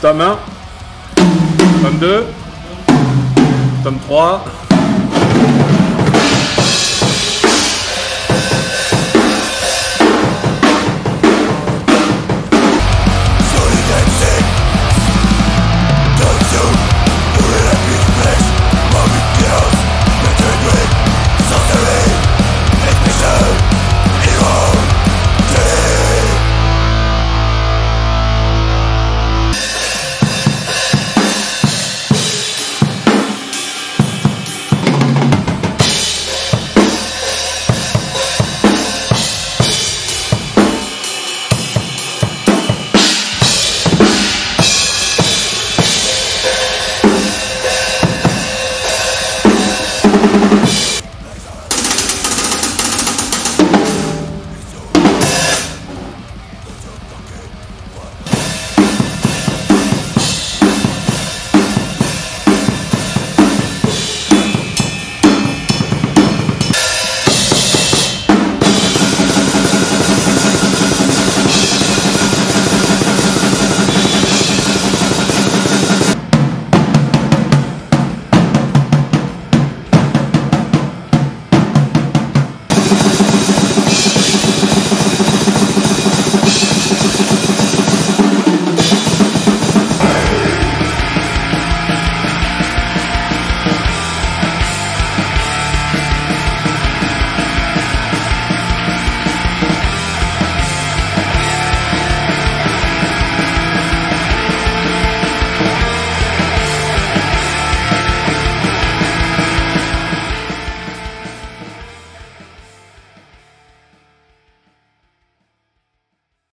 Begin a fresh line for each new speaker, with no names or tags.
Tome 1. Tome 2. Tome 3. Thank you.